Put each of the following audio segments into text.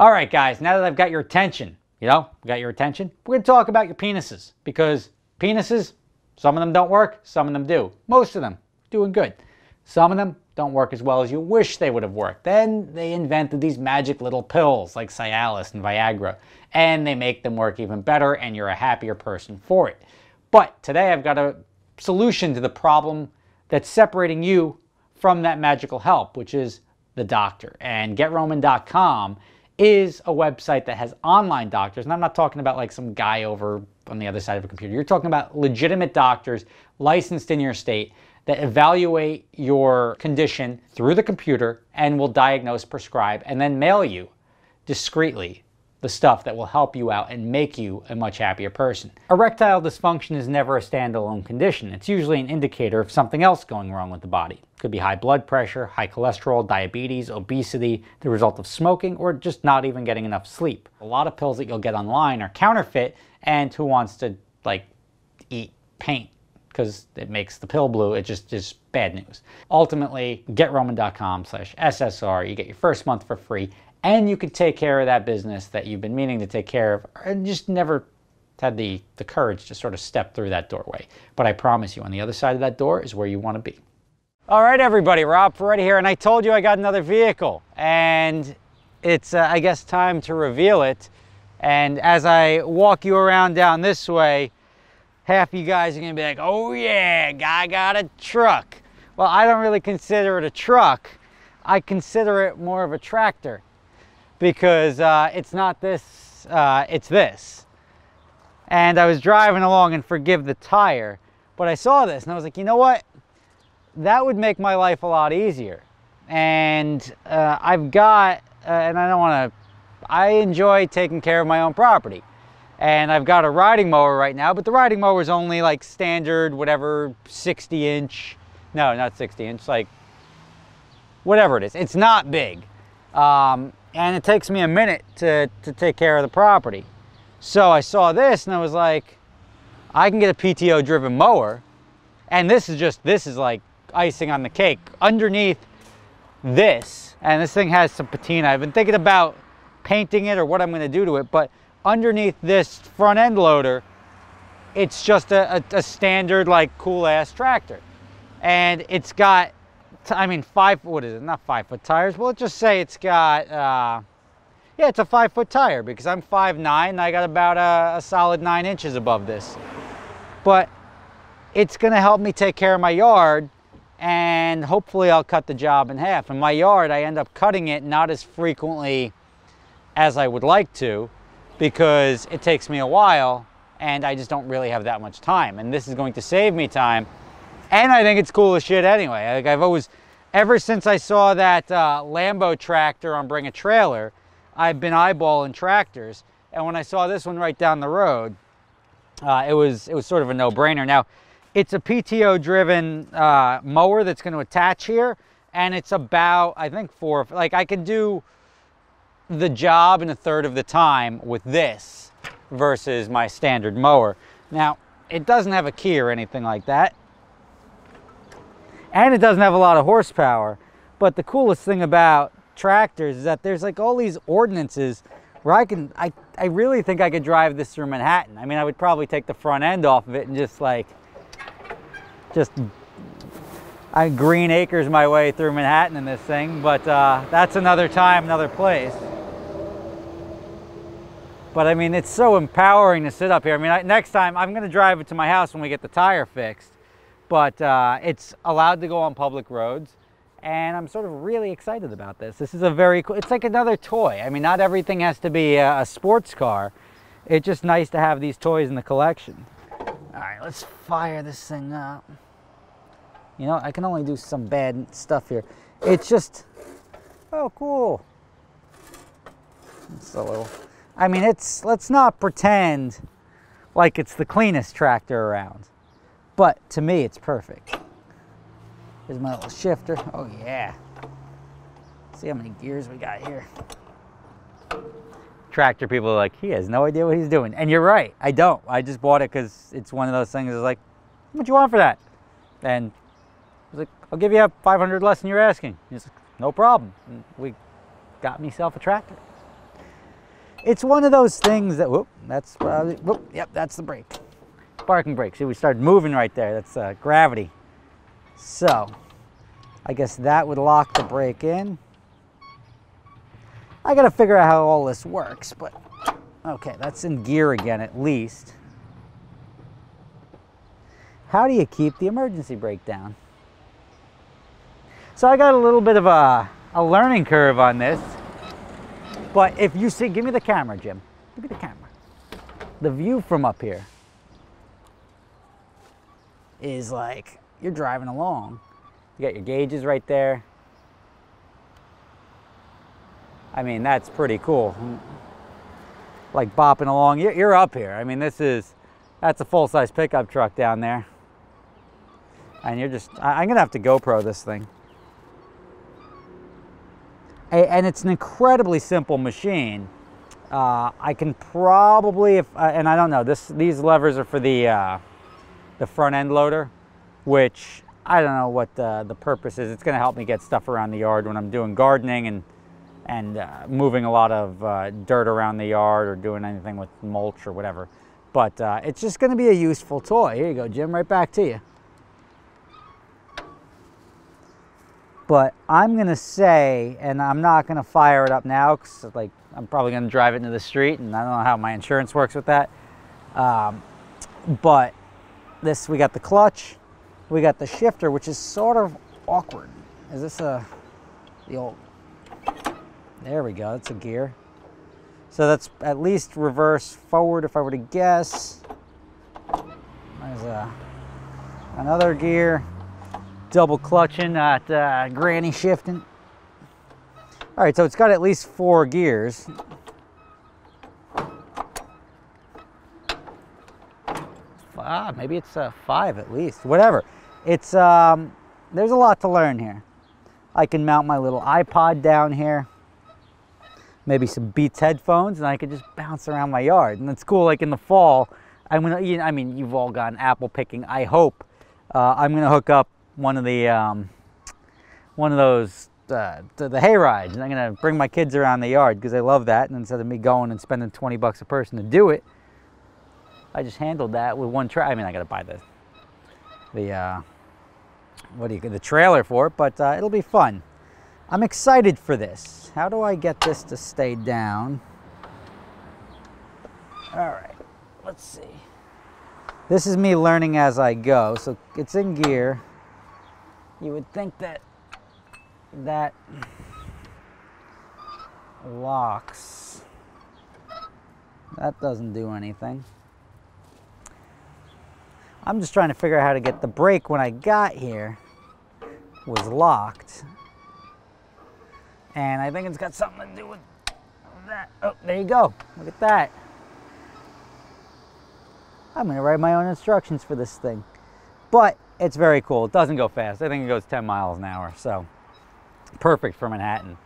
All right, guys, now that I've got your attention, you know, got your attention, we're going to talk about your penises because penises, some of them don't work, some of them do. Most of them doing good. Some of them don't work as well as you wish they would have worked. Then they invented these magic little pills like Cialis and Viagra, and they make them work even better, and you're a happier person for it. But today I've got a solution to the problem that's separating you from that magical help, which is the doctor. And GetRoman.com is a website that has online doctors, and I'm not talking about like some guy over on the other side of a computer. You're talking about legitimate doctors licensed in your state that evaluate your condition through the computer and will diagnose, prescribe, and then mail you discreetly the stuff that will help you out and make you a much happier person. Erectile dysfunction is never a standalone condition. It's usually an indicator of something else going wrong with the body. Could be high blood pressure, high cholesterol, diabetes, obesity, the result of smoking, or just not even getting enough sleep. A lot of pills that you'll get online are counterfeit, and who wants to like eat paint because it makes the pill blue. It just is bad news. Ultimately, getroman.com slash SSR. You get your first month for free and you can take care of that business that you've been meaning to take care of and just never had the, the courage to sort of step through that doorway. But I promise you, on the other side of that door is where you want to be. All right, everybody, Rob Ferretti here, and I told you I got another vehicle, and it's, uh, I guess, time to reveal it. And as I walk you around down this way, half you guys are gonna be like, oh yeah, guy got a truck. Well, I don't really consider it a truck. I consider it more of a tractor because uh, it's not this, uh, it's this. And I was driving along and forgive the tire, but I saw this and I was like, you know what? That would make my life a lot easier. And uh, I've got, uh, and I don't want to, I enjoy taking care of my own property. And I've got a riding mower right now, but the riding mower is only like standard, whatever, 60 inch, no, not 60 inch, like whatever it is. It's not big. Um, and it takes me a minute to, to take care of the property. So I saw this and I was like, I can get a PTO driven mower. And this is just, this is like icing on the cake. Underneath this, and this thing has some patina. I've been thinking about painting it or what I'm gonna do to it, but underneath this front end loader, it's just a, a, a standard like cool ass tractor. And it's got I mean, five, what is it? Not five foot tires. Well, let's just say it's got, uh, yeah, it's a five foot tire because I'm five nine and I got about a, a solid nine inches above this. But it's going to help me take care of my yard and hopefully I'll cut the job in half. In my yard, I end up cutting it not as frequently as I would like to because it takes me a while and I just don't really have that much time. And this is going to save me time and I think it's cool as shit anyway. Like I've always, ever since I saw that uh, Lambo tractor on Bring a Trailer, I've been eyeballing tractors. And when I saw this one right down the road, uh, it was it was sort of a no-brainer. Now, it's a PTO-driven uh, mower that's going to attach here, and it's about I think four. Like I can do the job in a third of the time with this versus my standard mower. Now, it doesn't have a key or anything like that and it doesn't have a lot of horsepower. But the coolest thing about tractors is that there's like all these ordinances where I can, I, I really think I could drive this through Manhattan. I mean, I would probably take the front end off of it and just like, just I green acres my way through Manhattan in this thing, but uh, that's another time, another place. But I mean, it's so empowering to sit up here. I mean, I, next time I'm gonna drive it to my house when we get the tire fixed but uh, it's allowed to go on public roads and I'm sort of really excited about this. This is a very cool, it's like another toy. I mean, not everything has to be a, a sports car. It's just nice to have these toys in the collection. All right, let's fire this thing up. You know, I can only do some bad stuff here. It's just, oh, cool. It's a little, I mean, it's, let's not pretend like it's the cleanest tractor around. But to me, it's perfect. Here's my little shifter. Oh yeah. See how many gears we got here. Tractor people are like, he has no idea what he's doing. And you're right, I don't. I just bought it because it's one of those things that's like, what do you want for that? And I was like, I'll give you a 500 less than you're asking. He's like, no problem. And we got myself a tractor. it's one of those things that, whoop, that's probably, whoop, yep, that's the brake. Parking brake. See, we started moving right there. That's uh, gravity. So, I guess that would lock the brake in. I gotta figure out how all this works, but okay, that's in gear again at least. How do you keep the emergency brake down? So I got a little bit of a, a learning curve on this. But if you see, give me the camera, Jim. Give me the camera. The view from up here is like you're driving along. You got your gauges right there. I mean, that's pretty cool. Like bopping along. You're up here. I mean, this is, that's a full-size pickup truck down there. And you're just, I'm to have to GoPro this thing and it's an incredibly simple machine. Uh, I can probably, if uh, and I don't know, this these levers are for the uh, the front end loader, which I don't know what the, the purpose is. It's to help me get stuff around the yard when I'm doing gardening and and uh, moving a lot of uh, dirt around the yard or doing anything with mulch or whatever. But uh, it's just going to be a useful toy. Here you go, Jim. Right back to you. But I'm gonna say, and I'm not gonna fire it up now because like I'm probably gonna drive it into the street and I don't know how my insurance works with that. Um, but this, we got the clutch, we got the shifter, which is sort of awkward. Is this a, the old, there we go, that's a gear. So that's at least reverse forward if I were to guess. There's a, another gear double clutching at uh, granny shifting. All right, so it's got at least four gears. Ah, maybe it's uh, five at least, whatever. It's, um, there's a lot to learn here. I can mount my little iPod down here, maybe some Beats headphones, and I can just bounce around my yard. And it's cool, like in the fall, I'm gonna, I mean, you've all gone apple picking, I hope. Uh, I'm gonna hook up one of the um, one of those uh, the, the hay rides and I'm gonna bring my kids around the yard because they love that and instead of me going and spending 20 bucks a person to do it I just handled that with one try I mean I gotta buy the the uh, what do you the trailer for it but uh, it'll be fun I'm excited for this how do I get this to stay down all right let's see this is me learning as I go so it's in gear you would think that that locks. That doesn't do anything. I'm just trying to figure out how to get the brake when I got here was locked. And I think it's got something to do with that. Oh, there you go. Look at that. I'm going to write my own instructions for this thing. But it's very cool. It doesn't go fast. I think it goes 10 miles an hour. So perfect for Manhattan.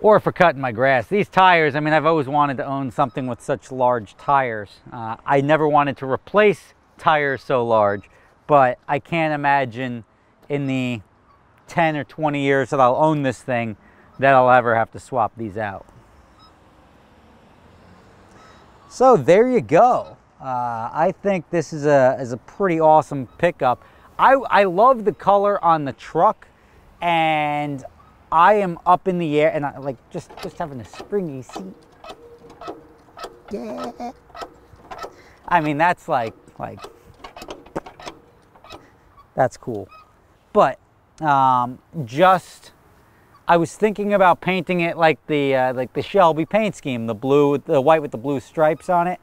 Or for cutting my grass. These tires, I mean, I've always wanted to own something with such large tires. Uh, I never wanted to replace tires so large, but I can't imagine in the 10 or 20 years that I'll own this thing that I'll ever have to swap these out. So there you go. Uh, I think this is a, is a pretty awesome pickup. I, I love the color on the truck and I am up in the air and I like just, just having a springy seat. Yeah. I mean, that's like, like, that's cool. But um, just, I was thinking about painting it like the, uh, like the Shelby paint scheme, the blue, the white with the blue stripes on it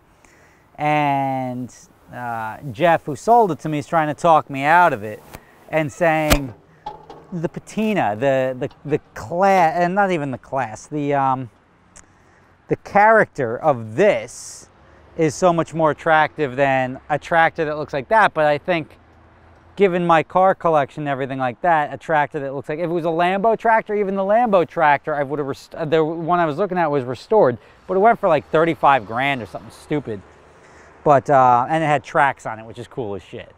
and uh, Jeff, who sold it to me, is trying to talk me out of it and saying the patina, the the the class, and not even the class, the um, the character of this is so much more attractive than a tractor that looks like that. But I think, given my car collection everything like that, a tractor that looks like if it was a Lambo tractor, even the Lambo tractor, I would have the one I was looking at was restored, but it went for like 35 grand or something stupid. But, uh, and it had tracks on it, which is cool as shit.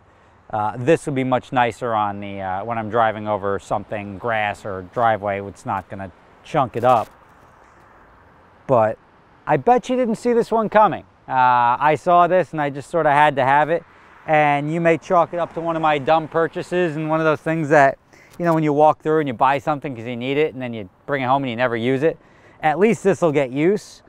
Uh, this would be much nicer on the, uh, when I'm driving over something, grass or driveway, it's not gonna chunk it up. But I bet you didn't see this one coming. Uh, I saw this and I just sort of had to have it. And you may chalk it up to one of my dumb purchases and one of those things that, you know, when you walk through and you buy something because you need it and then you bring it home and you never use it. At least this will get use.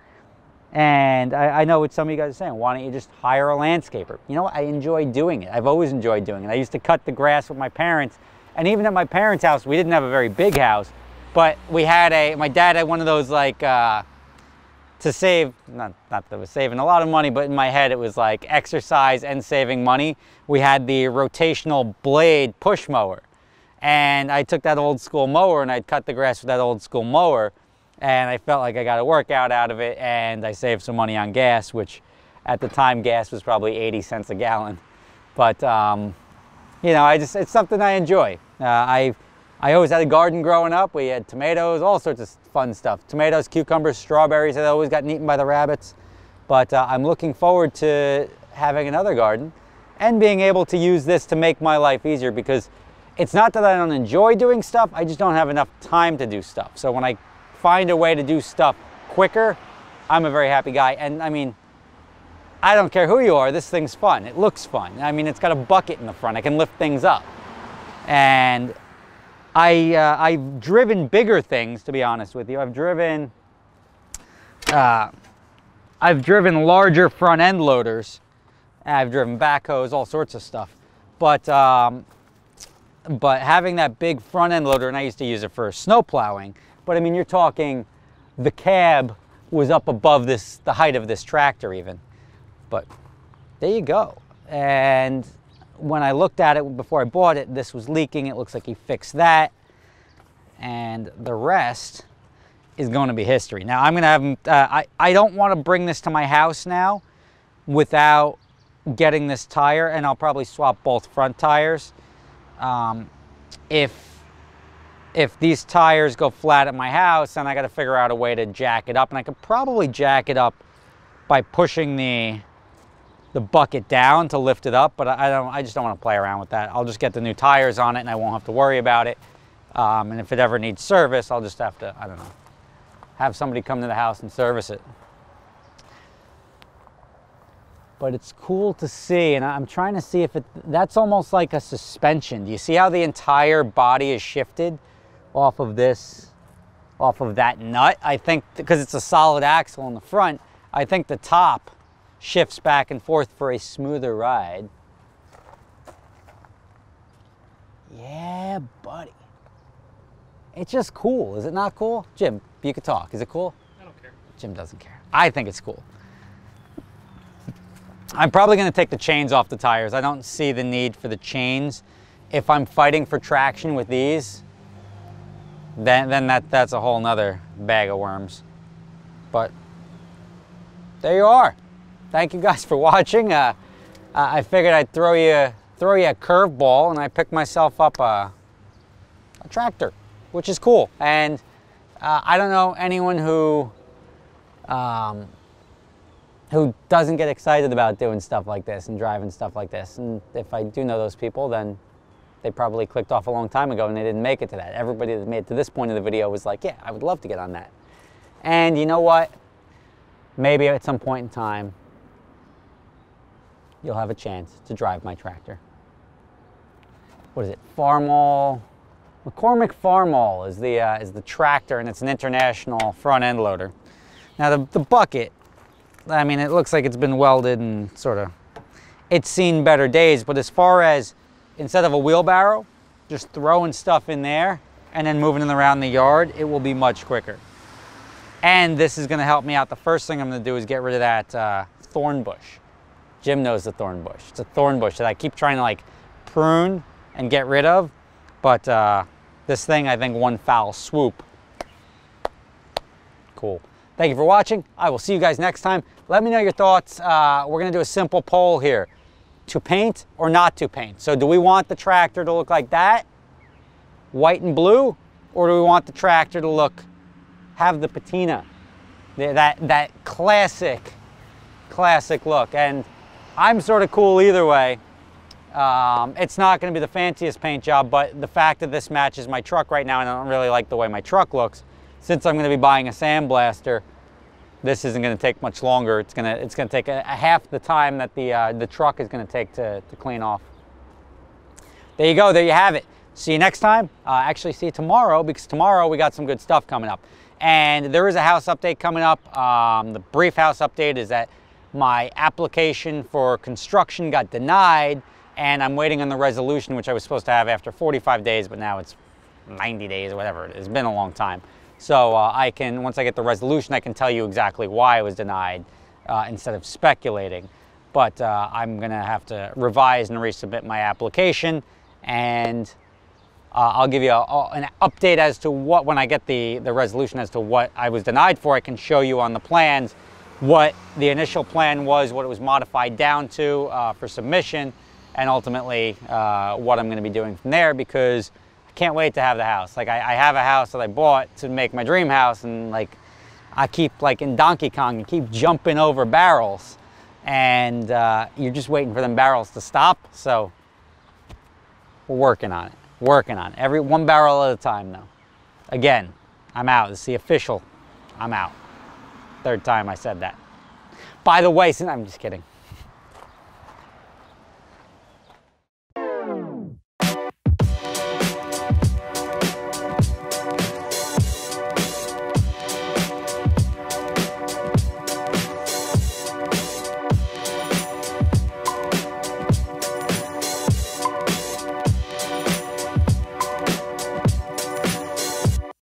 And I, I, know what some of you guys are saying, why don't you just hire a landscaper? You know I enjoy doing it. I've always enjoyed doing it. I used to cut the grass with my parents. And even at my parents' house, we didn't have a very big house, but we had a, my dad had one of those like, uh, to save, not, not that it was saving a lot of money, but in my head it was like exercise and saving money. We had the rotational blade push mower. And I took that old school mower and I'd cut the grass with that old school mower. And I felt like I got a workout out of it and I saved some money on gas, which at the time gas was probably 80 cents a gallon. But, um, you know, I just, it's something I enjoy. Uh, I I always had a garden growing up. We had tomatoes, all sorts of fun stuff. Tomatoes, cucumbers, strawberries that always got eaten by the rabbits. But uh, I'm looking forward to having another garden and being able to use this to make my life easier because it's not that I don't enjoy doing stuff, I just don't have enough time to do stuff. So when I find a way to do stuff quicker, I'm a very happy guy. And I mean, I don't care who you are, this thing's fun. It looks fun. I mean, it's got a bucket in the front. I can lift things up. And I, uh, I've driven bigger things, to be honest with you. I've driven, uh, I've driven larger front end loaders. I've driven backhoes, all sorts of stuff. But, um, but having that big front end loader, and I used to use it for snow plowing, but I mean, you're talking the cab was up above this, the height of this tractor even. But there you go. And when I looked at it before I bought it, this was leaking. It looks like he fixed that. And the rest is going to be history. Now I'm going to have, uh, I, I don't want to bring this to my house now without getting this tire and I'll probably swap both front tires. Um, if if these tires go flat at my house, then I got to figure out a way to jack it up. And I could probably jack it up by pushing the the bucket down to lift it up, but I don't. I just don't want to play around with that. I'll just get the new tires on it, and I won't have to worry about it. Um, and if it ever needs service, I'll just have to. I don't know. Have somebody come to the house and service it. But it's cool to see, and I'm trying to see if it. That's almost like a suspension. Do you see how the entire body is shifted off of this, off of that nut? I think because it's a solid axle in the front. I think the top shifts back and forth for a smoother ride. Yeah, buddy. It's just cool. Is it not cool? Jim, you could talk. Is it cool? I don't care. Jim doesn't care. I think it's cool. I'm probably going to take the chains off the tires. I don't see the need for the chains. If I'm fighting for traction with these, then, then that, that's a whole nother bag of worms. But there you are thank you guys for watching. Uh, I figured I'd throw you throw you a curveball, and I picked myself up a, a tractor, which is cool. And uh, I don't know anyone who um, who doesn't get excited about doing stuff like this and driving stuff like this. And if I do know those people, then they probably clicked off a long time ago and they didn't make it to that. Everybody that made it to this point of the video was like, yeah, I would love to get on that. And you know what? Maybe at some point in time, you'll have a chance to drive my tractor. What is it? Farmall. McCormick Farmall is the, uh, is the tractor and it's an international front end loader. Now the, the bucket, I mean, it looks like it's been welded and sort of, it's seen better days, but as far as instead of a wheelbarrow, just throwing stuff in there and then moving it around the yard, it will be much quicker. And this is gonna help me out. The first thing I'm gonna do is get rid of that uh, thorn bush. Jim knows the thorn bush. It's a thorn bush that I keep trying to like prune and get rid of. But uh, this thing, I think one foul swoop. Cool. Thank you for watching. I will see you guys next time. Let me know your thoughts. Uh, we're gonna do a simple poll here. To paint or not to paint? So do we want the tractor to look like that? White and blue? Or do we want the tractor to look, have the patina? That, that classic, classic look. And I'm sort of cool either way. Um, it's not going to be the fanciest paint job, but the fact that this matches my truck right now, and I don't really like the way my truck looks, since I'm going to be buying a sandblaster, this isn't going to take much longer. It's going to it's to take a, a half the time that the uh, the truck is going to take to, to clean off. There you go. There you have it. See you next time. Uh, actually, see you tomorrow because tomorrow we got some good stuff coming up. And there is a house update coming up. Um, the brief house update is that my application for construction got denied and I'm waiting on the resolution, which I was supposed to have after 45 days, but now it's 90 days or whatever. It's been a long time. So uh, I can, once I get the resolution, I can tell you exactly why I was denied uh, instead of speculating. But uh, I'm gonna have to revise and resubmit my application and uh, I'll give you a, a, an update as to what, when I get the, the resolution as to what I was denied for, I can show you on the plans what the initial plan was, what it was modified down to uh, for submission, and ultimately uh, what I'm gonna be doing from there because I can't wait to have the house. Like I, I, have a house that I bought to make my dream house and like I keep like in Donkey Kong, you keep jumping over barrels and uh, you're just waiting for them barrels to stop. So we're working on it, working on it. Every one barrel at a time though. Again, I'm out, is the official, I'm out. Third time I said that. By the way, I'm just kidding.